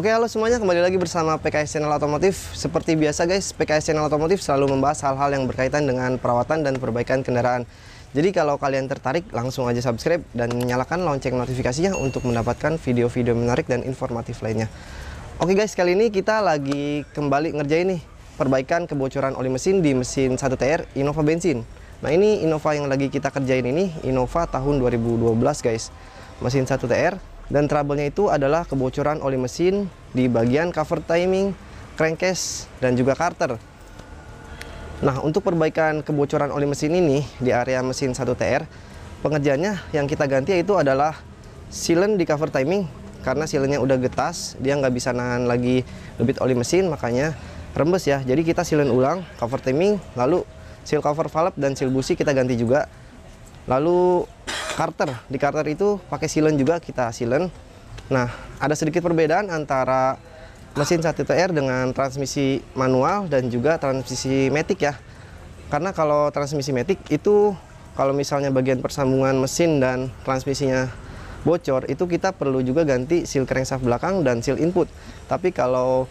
Oke halo semuanya. Kembali lagi bersama PKS Channel Otomotif. Seperti biasa guys PKS Channel Otomotif selalu membahas hal-hal yang berkaitan dengan perawatan dan perbaikan kendaraan. Jadi kalau kalian tertarik langsung aja subscribe dan nyalakan lonceng notifikasinya untuk mendapatkan video-video menarik dan informatif lainnya. Oke guys kali ini kita lagi kembali ngerjain nih perbaikan kebocoran oli mesin di mesin 1TR Innova bensin. Nah ini Innova yang lagi kita kerjain ini Innova tahun 2012 guys. Mesin 1TR dan trouble-nya itu adalah kebocoran oli mesin di bagian cover timing, crankcase, dan juga carter. Nah, untuk perbaikan kebocoran oli mesin ini di area mesin 1TR, pengerjaannya yang kita ganti itu adalah sealant di cover timing karena sealantnya udah getas, dia nggak bisa nahan lagi debit oli mesin, makanya rembes ya. Jadi kita sealant ulang cover timing, lalu seal cover valve dan seal busi kita ganti juga. Lalu Carter. Di Carter itu pakai silen juga kita silen. Nah, ada sedikit perbedaan antara mesin 1TR dengan transmisi manual dan juga transmisi matic ya. Karena kalau transmisi matic itu kalau misalnya bagian persambungan mesin dan transmisinya bocor itu kita perlu juga ganti seal crankshaft belakang dan seal input. Tapi kalau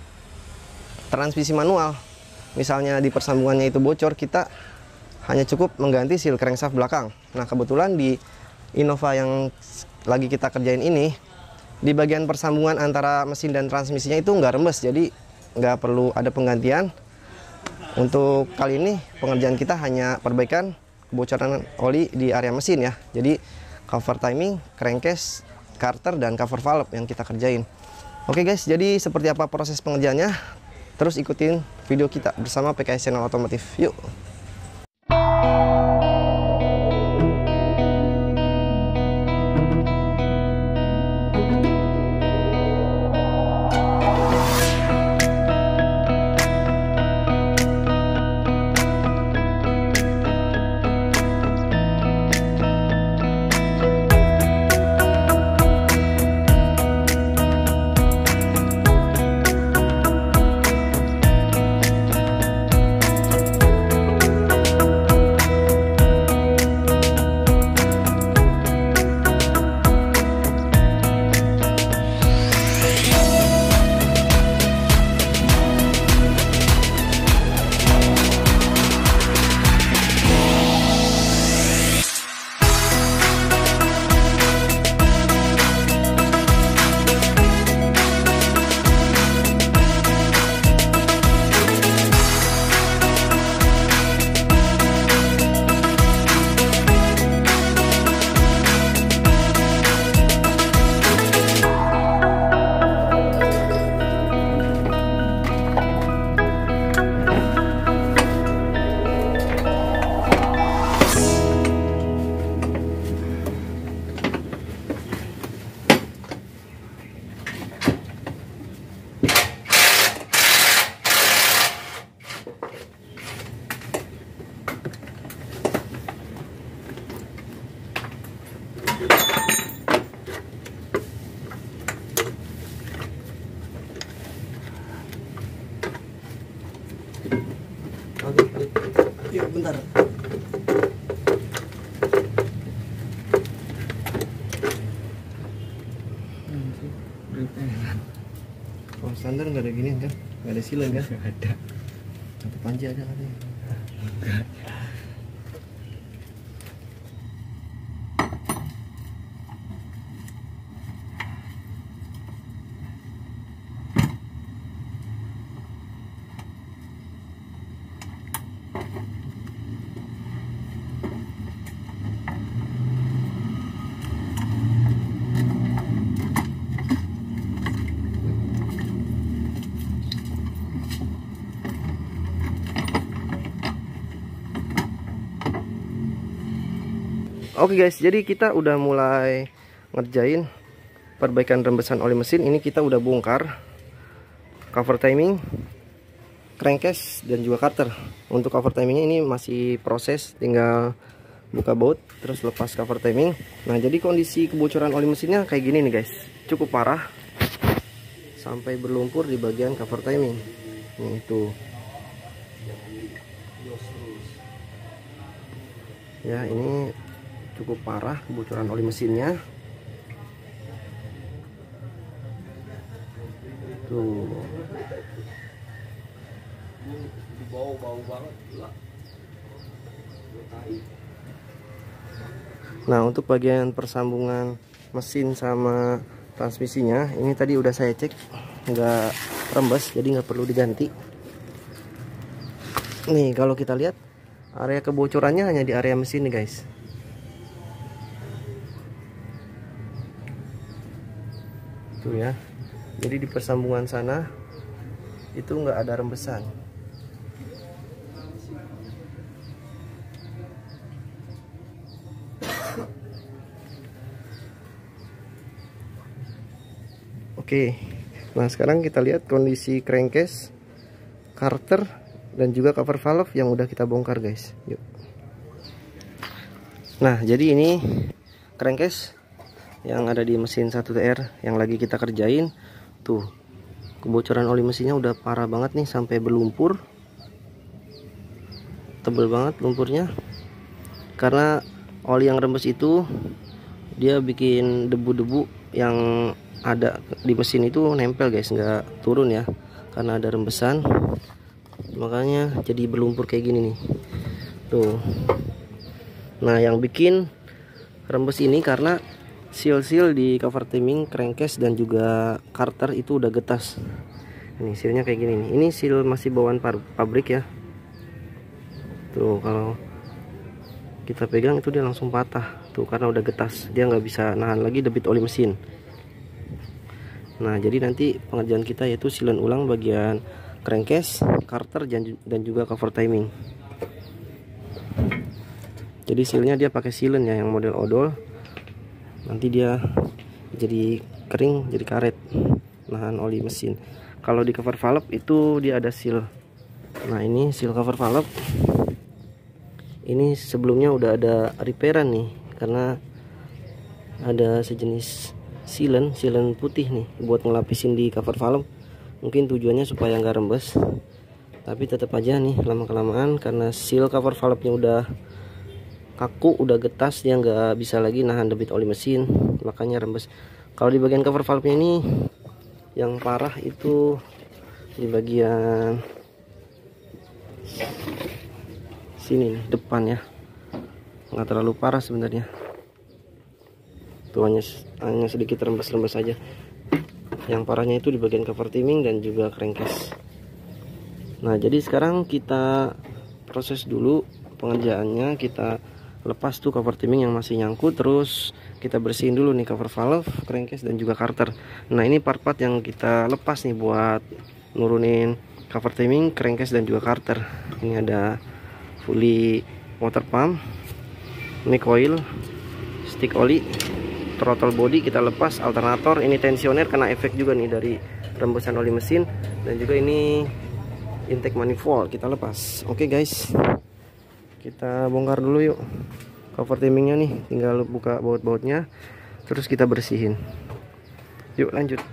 transmisi manual misalnya di persambungannya itu bocor kita hanya cukup mengganti seal crankshaft belakang. Nah, kebetulan di Innova yang lagi kita kerjain ini di bagian persambungan antara mesin dan transmisinya itu nggak rembes jadi nggak perlu ada penggantian. Untuk kali ini pengerjaan kita hanya perbaikan kebocoran oli di area mesin ya. Jadi cover timing, crankcase, carter dan cover valve yang kita kerjain. Oke guys jadi seperti apa proses pengerjaannya? Terus ikutin video kita bersama PKS Channel Otomotif. Yuk Yuk kan? Silen kan? Ada. Satu panji ada katanya. Enggak. Oke guys, jadi kita udah mulai ngerjain perbaikan rembesan oli mesin. Ini kita udah bongkar cover timing, crankcase dan juga cutter. Untuk cover timingnya ini masih proses, tinggal buka baut terus lepas cover timing. Nah, jadi kondisi kebocoran oli mesinnya kayak gini nih guys. Cukup parah. Sampai berlumpur di bagian cover timing. Nih itu. Ya, ini cukup parah kebocoran oli mesinnya. Tuh. Nah untuk bagian persambungan mesin sama transmisinya ini tadi udah saya cek nggak rembes jadi nggak perlu diganti. Nih kalau kita lihat area kebocorannya hanya di area mesin nih guys tuh ya jadi di persambungan sana itu nggak ada rembesan Oke, nah sekarang kita lihat kondisi crankcase, carter, dan juga cover valve yang udah kita bongkar guys. Yuk. Nah jadi ini crankcase yang ada di mesin 1TR yang lagi kita kerjain. Tuh, kebocoran oli mesinnya udah parah banget nih sampai berlumpur. Tebel banget lumpurnya. Karena oli yang rembes itu dia bikin debu-debu yang ada di mesin itu nempel guys nggak turun ya karena ada rembesan makanya jadi berlumpur kayak gini nih tuh nah yang bikin rembes ini karena seal-seal di cover timing crankcase dan juga carter itu udah getas. Ini sealnya kayak gini nih. Ini seal masih bawaan pabrik ya. Tuh kalau kita pegang itu dia langsung patah. Tuh karena udah getas. Dia nggak bisa nahan lagi debit oli mesin. Nah, jadi nanti pengerjaan kita yaitu silen ulang bagian crankcase, carter dan juga cover timing. Jadi sealnya dia pakai silen ya yang model odol. Nanti dia jadi kering, jadi karet. Nahan oli mesin. Kalau di cover valve itu dia ada seal. Nah, ini seal cover valve. Ini sebelumnya udah ada repairan nih karena ada sejenis silen silen putih nih buat ngelapisin di cover valve mungkin tujuannya supaya nggak rembes tapi tetap aja nih lama kelamaan karena seal cover valve nya udah kaku udah getas dia nggak bisa lagi nahan debit oli mesin. Makanya rembes. Kalau di bagian cover valve ini yang parah itu di bagian sini nih depan ya. Nggak terlalu parah sebenarnya. Tuh hanya, hanya sedikit rembes-rembes saja yang parahnya itu di bagian cover timing dan juga crankcase. Nah jadi sekarang kita proses dulu pengerjaannya kita lepas tuh cover timing yang masih nyangkut terus kita bersihin dulu nih cover valve crankcase dan juga carter nah ini part-part yang kita lepas nih buat nurunin cover timing crankcase dan juga carter ini ada fully water pump ini coil stick oli throttle body kita lepas alternator ini tensioner kena efek juga nih dari rembusan oli mesin dan juga ini intake manifold kita lepas. Oke okay, guys kita bongkar dulu yuk. Cover timingnya nih tinggal buka baut-bautnya terus kita bersihin. Yuk lanjut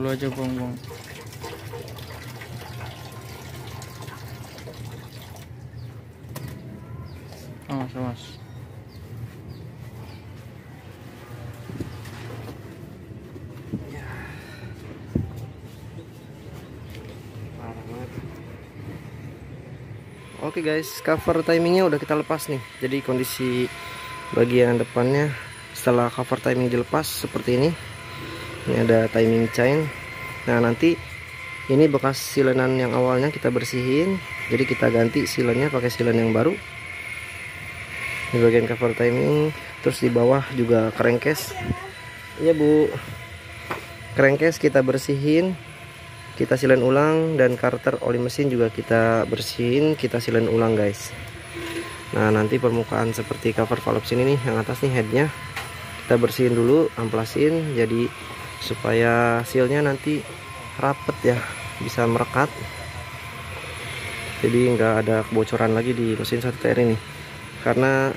Dulu aja, buang, buang. Oh, sama. Oke okay guys, cover timingnya udah kita lepas nih. Jadi kondisi bagian depannya setelah cover timing dilepas seperti ini ini ada timing chain. Nah nanti ini bekas silenan yang awalnya kita bersihin. Jadi kita ganti silennya pakai silen yang baru. Di bagian cover timing. Terus di bawah juga crankcase iya bu. Crankcase kita bersihin. Kita silen ulang dan karter oli mesin juga kita bersihin. Kita silen ulang guys. Nah nanti permukaan seperti cover valve sini nih yang atas nih headnya. Kita bersihin dulu amplasin jadi supaya sealnya nanti rapet ya bisa merekat. Jadi nggak ada kebocoran lagi di mesin 1TR ini. Karena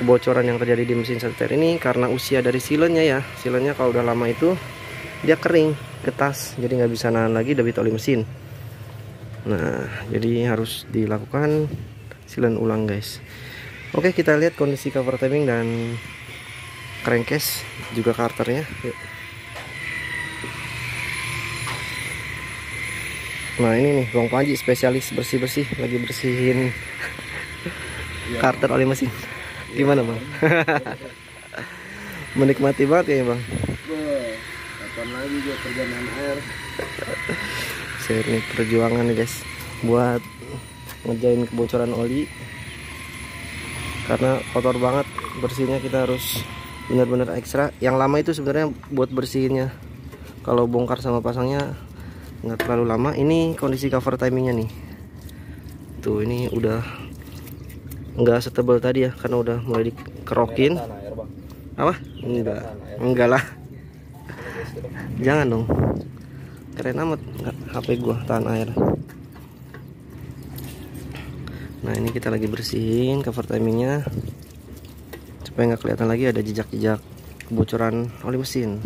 kebocoran yang terjadi di mesin 1TR ini karena usia dari silennya ya. Silennya kalau udah lama itu dia kering getas jadi nggak bisa nahan lagi debit oli mesin. Nah jadi harus dilakukan silen ulang guys. Oke kita lihat kondisi cover timing dan crankcase juga karternya yuk Nah ini nih Bang Panji spesialis bersih-bersih lagi bersihin karter oli mesin. Gimana Bang? Menikmati banget ya Bang. Kapan lagi gue kerja main air? Saya ini perjuangan nih guys buat ngerjain kebocoran oli karena kotor banget bersihnya kita harus benar-benar ekstra. Yang lama itu sebenarnya buat bersihinnya. Kalau bongkar sama pasangnya nggak terlalu lama. Ini kondisi cover timingnya nih. Tuh ini udah nggak setebal tadi ya karena udah mulai dikerokin. Apa? Enggak enggak lah. Jangan dong. Keren amat. Nggak HP gua tahan air. Nah ini kita lagi bersihin cover timingnya supaya nggak kelihatan lagi ada jejak-jejak kebocoran oli mesin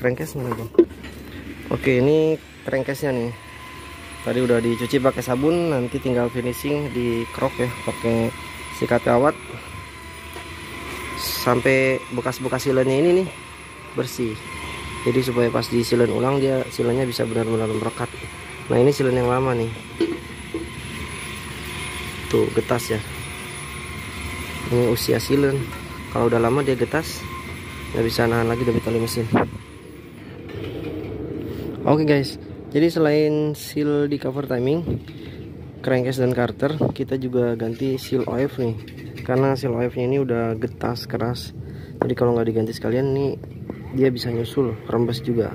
crankcase mana bang? Oke ini crankcase nih. Tadi udah dicuci pakai sabun nanti tinggal finishing di krok ya pakai sikat kawat. Sampai bekas-bekas silennya ini nih bersih. Jadi supaya pas di silen ulang dia silennya bisa benar-benar merekat. Nah ini silen yang lama nih. Tuh getas ya. Ini usia silen. Kalau udah lama dia getas nggak bisa nahan lagi dari tali mesin Oke okay guys, jadi selain seal di cover timing, crankcase dan carter, kita juga ganti seal OF nih. Karena seal OF-nya ini udah getas keras. Jadi kalau nggak diganti sekalian nih dia bisa nyusul, rembes juga.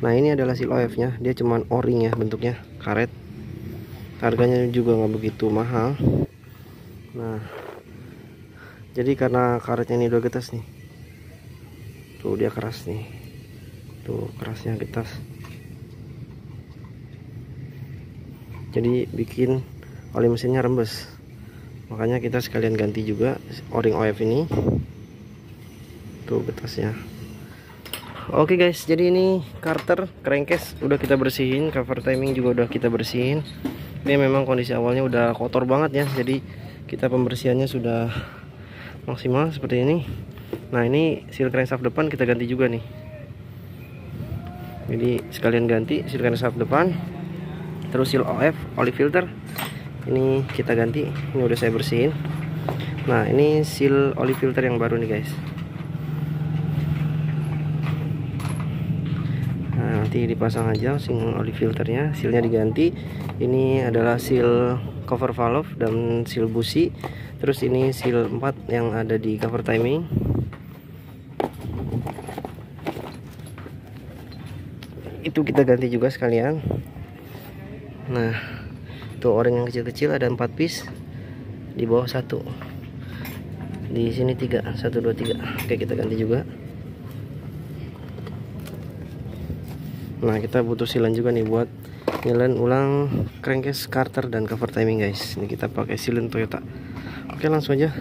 Nah, ini adalah seal OF-nya. Dia cuman o-ring ya bentuknya, karet. Harganya juga nggak begitu mahal. Nah, jadi karena karetnya ini udah getas nih. Tuh dia keras nih. Tuh kerasnya getas. Jadi bikin oli mesinnya rembes. Makanya kita sekalian ganti juga o-ring OF ini. Tuh betasnya oke guys. Jadi ini karter crankcase udah kita bersihin cover timing juga udah kita bersihin. Ini memang kondisi awalnya udah kotor banget ya. Jadi kita pembersihannya sudah maksimal seperti ini. Nah ini seal crankshaft depan kita ganti juga nih. Jadi sekalian ganti seal crankshaft depan terus seal OF oli filter. Ini kita ganti ini udah saya bersihin. Nah ini seal oli filter yang baru nih guys. Nah nanti dipasang aja sing oli filternya sealnya diganti. Ini adalah seal cover valve dan seal busi. Terus ini seal 4 yang ada di cover timing. Itu kita ganti juga sekalian nah tuh orang yang kecil-kecil ada empat piece di bawah satu. Di sini tiga satu dua tiga. Oke kita ganti juga. Nah kita butuh silen juga nih buat nyelen ulang crankcase carter dan cover timing guys. Ini kita pakai silen Toyota. Oke langsung aja.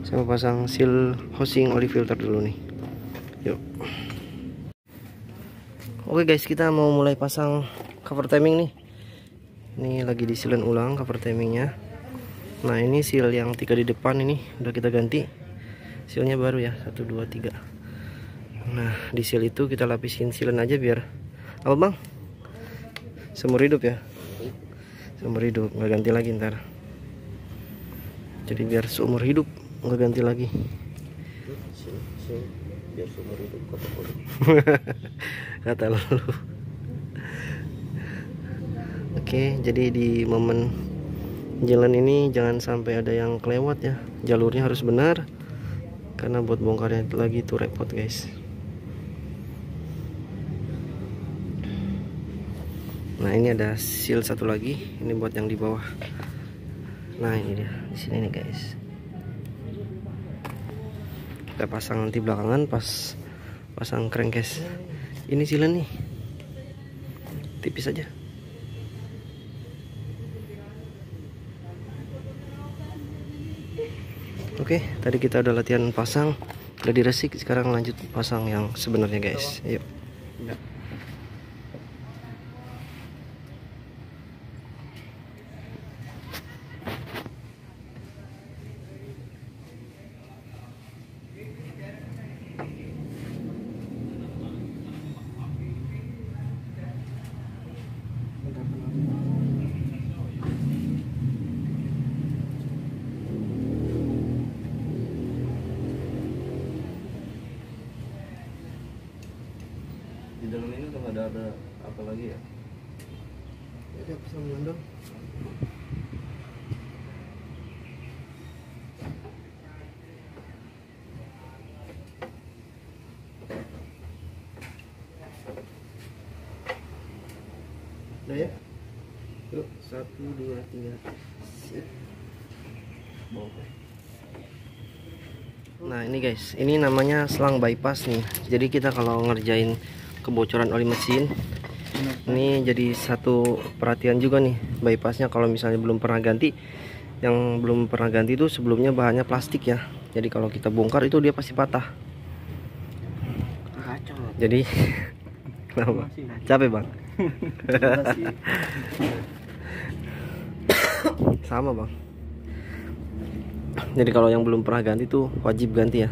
Saya mau pasang seal housing oli filter dulu nih. Yuk. Oke guys kita mau mulai pasang cover timing nih ini lagi di silen ulang cover timingnya. Nah ini seal yang tiga di depan ini udah kita ganti. Sealnya baru ya 1 2 3 nah di seal itu kita lapisin silen aja biar apa bang? Seumur hidup ya? Seumur hidup nggak ganti lagi ntar. Jadi biar seumur hidup nggak ganti lagi. Biar seumur hidup kata lu oke jadi di momen jalan ini jangan sampai ada yang kelewat ya. Jalurnya harus benar karena buat bongkarnya lagi itu repot guys. Nah ini ada seal satu lagi. Ini buat yang di bawah. Nah ini dia. Di sini nih guys. Kita pasang nanti belakangan pas pasang crankcase. Ini sila nih. Tipis aja oke tadi kita udah latihan pasang. Udah diresik sekarang lanjut pasang yang sebenarnya guys. Yuk Udah ya? Yuk, satu, dua, tiga. Sip. Nah ini guys, ini namanya selang bypass nih. Jadi kita kalau ngerjain kebocoran oli mesin, ini jadi satu perhatian juga nih bypassnya kalau misalnya belum pernah ganti yang belum pernah ganti itu sebelumnya bahannya plastik ya jadi kalau kita bongkar itu dia pasti patah jadi kenapa capek bang sama bang. Jadi kalau yang belum pernah ganti tuh wajib ganti ya.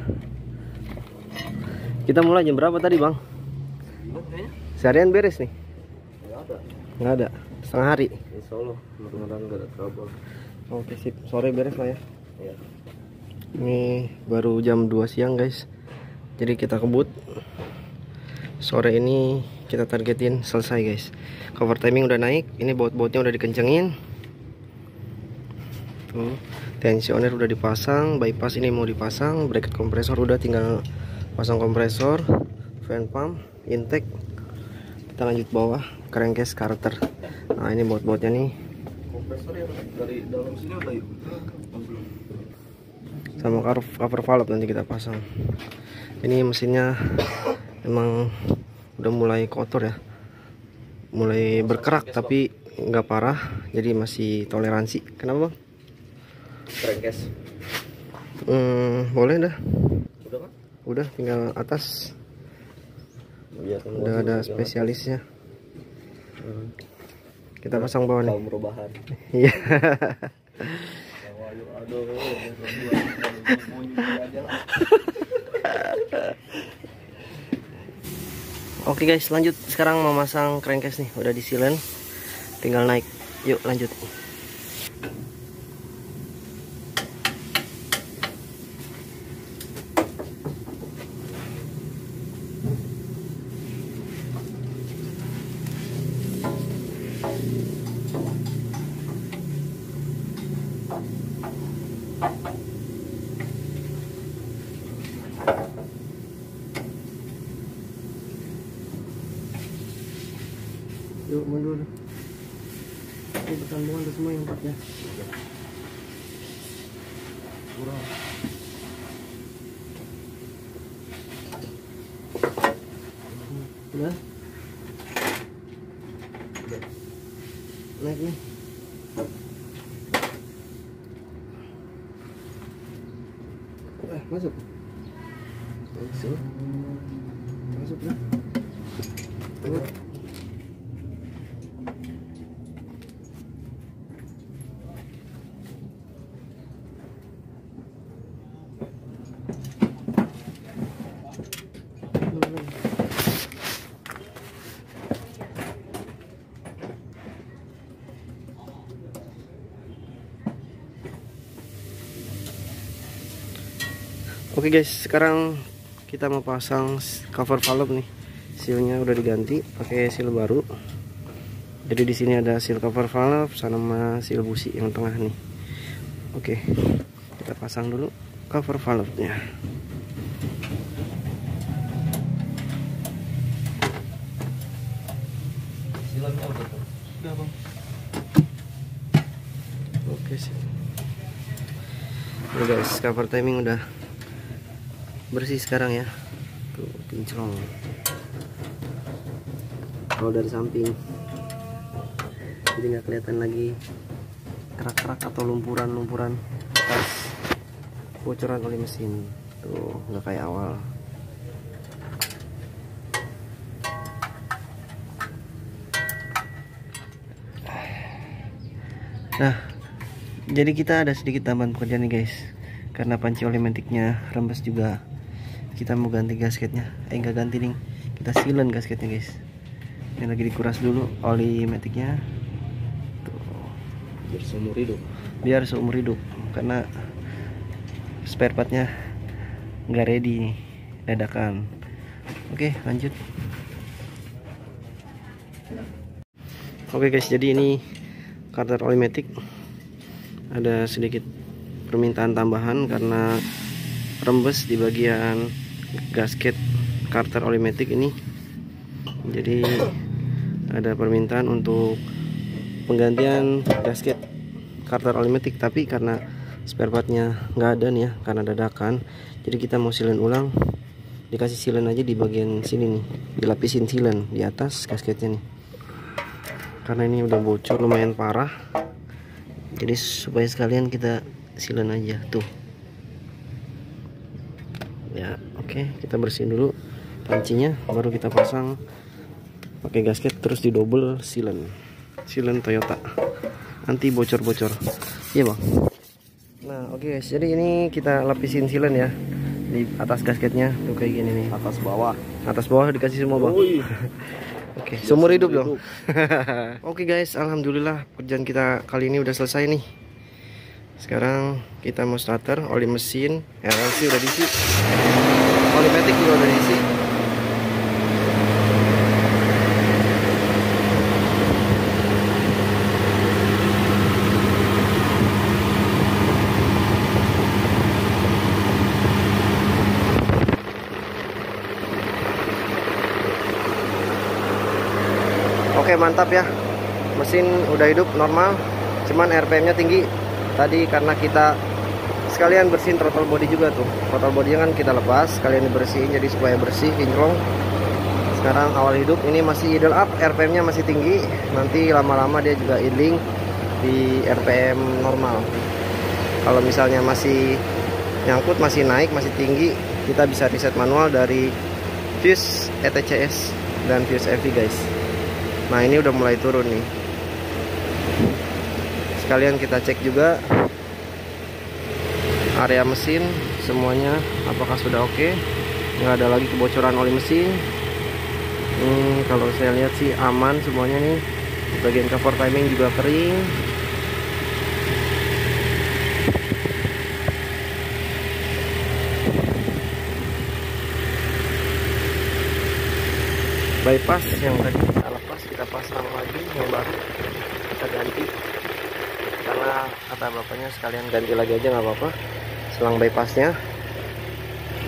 Kita mulai jam berapa tadi bang? Seharian beres nih. Nggak ada. Nggak ada setengah hari. Insya Allah mudah-mudahan nggak ada trouble. Oke sip. Sore beres lah ya. Ya ini baru jam 2 siang guys. Jadi kita kebut. Sore ini kita targetin selesai guys. Cover timing udah naik ini baut-bautnya udah dikencengin. Tuh tensioner udah dipasang bypass ini mau dipasang bracket kompresor udah tinggal pasang kompresor fan pump intake. Kita lanjut bawah crankcase starter nah ini baut-bautnya nih. Kompresor yang dari dalam sini udah yuk? Belum sama cover valve nanti kita pasang. Ini mesinnya emang udah mulai kotor ya mulai berkerak tapi nggak parah jadi masih toleransi kenapa bang? crankcase Hmm, boleh dah udah kan udah tinggal atas kan udah ada spesialisnya kita pasang bawah nih perubahan iya aduh oke guys lanjut. Sekarang mau masang crankcase nih. Udah di silen. Tinggal naik. Yuk lanjut Yuk mundur. Ini beton bukan tuh semua yang empat ya. kurang Oke guys, sekarang kita mau pasang cover valve nih. Sealnya udah diganti pakai seal baru. Jadi di sini ada seal cover valve sama seal busi yang tengah nih. Oke, kita pasang dulu cover valve-nya. Udah bang. Oke sih. Ini guys, cover timing udah bersih sekarang ya. Tuh, kinclong. Kalau dari samping, jadi nggak kelihatan lagi kerak-kerak atau lumpuran-lumpuran bekas bocoran oli mesin. Tuh, nggak kayak awal. Nah, jadi kita ada sedikit tambahan pekerjaan nih guys karena panci oli metiknya rembes juga kita mau ganti gasketnya. Eh enggak ganti nih kita silen gasketnya guys. Ini lagi dikuras dulu oli metiknya. Tuh. Biar seumur hidup. biar seumur hidup karena spare partnya nggak ready nih dadakan oke lanjut. Oke guys jadi ini karter oli metik. Ada sedikit permintaan tambahan karena rembes di bagian gasket karter oli metik ini. Jadi ada permintaan untuk penggantian gasket karter oli metik tapi karena spare partnya nggak ada nih ya karena dadakan jadi kita mau silen ulang. Dikasih silen aja di bagian sini nih dilapisin silen di atas gasketnya nih. Karena ini udah bocor lumayan parah. Jadi supaya sekalian kita silen aja tuh. Ya oke kita bersihin dulu pancinya baru kita pasang pakai gasket terus di double silen silen Toyota anti bocor-bocor iya bang nah oke guys jadi ini kita lapisin silen ya di atas gasketnya tuh kayak gini nih Atas bawah. atas bawah dikasih semua bang. Oke, seumur hidup dong. hidup. Oke guys, alhamdulillah pekerjaan kita kali ini udah selesai nih. Sekarang kita mau starter, oli mesin, RLC udah diisi, juga udah diisi. Oke mantap ya. Mesin udah hidup normal. Cuman RPM nya tinggi. Tadi karena kita Sekalian bersihin throttle body juga tuh. Throttle body kan kita lepas Sekalian dibersihin jadi supaya bersih kinclong Sekarang awal hidup Ini masih idle up RPM nya masih tinggi. Nanti lama-lama dia juga idling Di RPM normal. Kalau misalnya masih Nyangkut masih naik masih tinggi Kita bisa reset manual dari Fuse ETCS dan Fuse FV guys. Nah ini udah mulai turun nih. Sekalian kita cek juga Area mesin Semuanya apakah sudah oke? Nggak ada lagi kebocoran oli mesin. Hmm, Kalau saya lihat sih aman semuanya nih. Bagian cover timing juga kering. Bypass yang tadi kita lepas kita pasang lagi yang baru. Kita ganti. Karena kata bapaknya sekalian ganti lagi aja nggak apa-apa selang bypassnya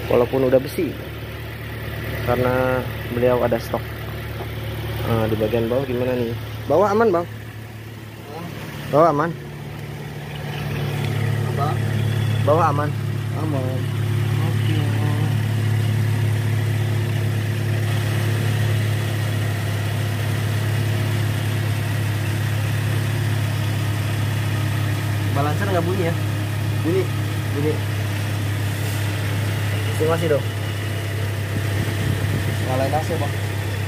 walaupun udah besi karena beliau ada stok. Nah, di bagian bawah gimana nih? Bawah aman bang. Bawah aman. Apa? bawah aman. Aman. oke. Balancer nggak bunyi ya? Bunyi bunyi masih dong Nyalain AC bang.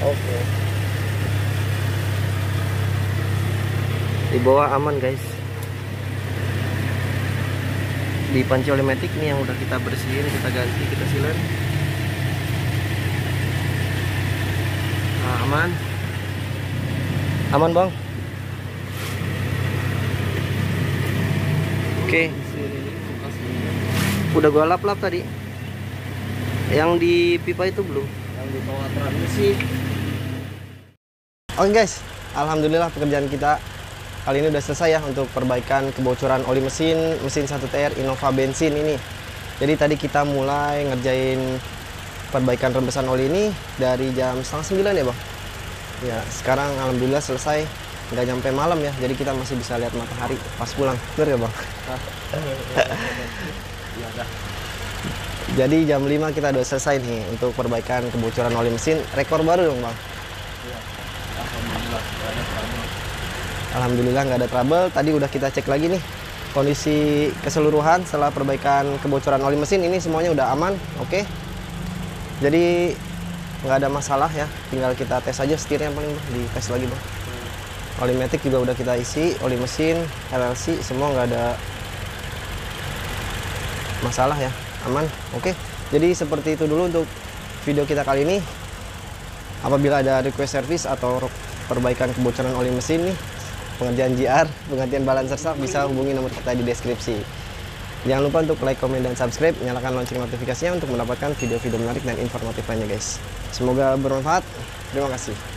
oke. Di bawah aman guys. Di panci olimetik nih yang udah kita bersihin kita ganti kita silen nah, aman. Aman bang. Oke udah gua lap lap tadi Yang di pipa itu belum. Yang di bawah transmisi. Oke guys, alhamdulillah pekerjaan kita kali ini udah selesai ya untuk perbaikan kebocoran oli mesin mesin 1TR Innova bensin ini. Jadi tadi kita mulai ngerjain perbaikan rembesan oli ini dari jam setengah sembilan ya bang. Ya sekarang alhamdulillah selesai nggak nyampe malam ya, jadi kita masih bisa lihat matahari pas pulang. Bener ya bang? Iya dah. Jadi jam 5 kita udah selesai nih untuk perbaikan kebocoran oli mesin. Rekor baru dong bang. Iya. Alhamdulillah nggak ada trouble. Alhamdulillah nggak ada trouble. Tadi udah kita cek lagi nih kondisi keseluruhan setelah perbaikan kebocoran oli mesin ini semuanya udah aman, oke. Jadi nggak ada masalah ya. Tinggal kita tes aja setirnya paling bang, di tes lagi bang. Oli matic juga udah kita isi, oli mesin, LLC semua nggak ada masalah ya, aman, oke. Jadi seperti itu dulu untuk video kita kali ini. Apabila ada request service atau perbaikan kebocoran oli mesin nih, pengerjaan JR, penggantian balancer shaft bisa hubungi nomor kita di deskripsi. Jangan lupa untuk like, komen, dan subscribe. Nyalakan lonceng notifikasinya untuk mendapatkan video-video menarik dan informatif lainnya guys. Semoga bermanfaat. Terima kasih.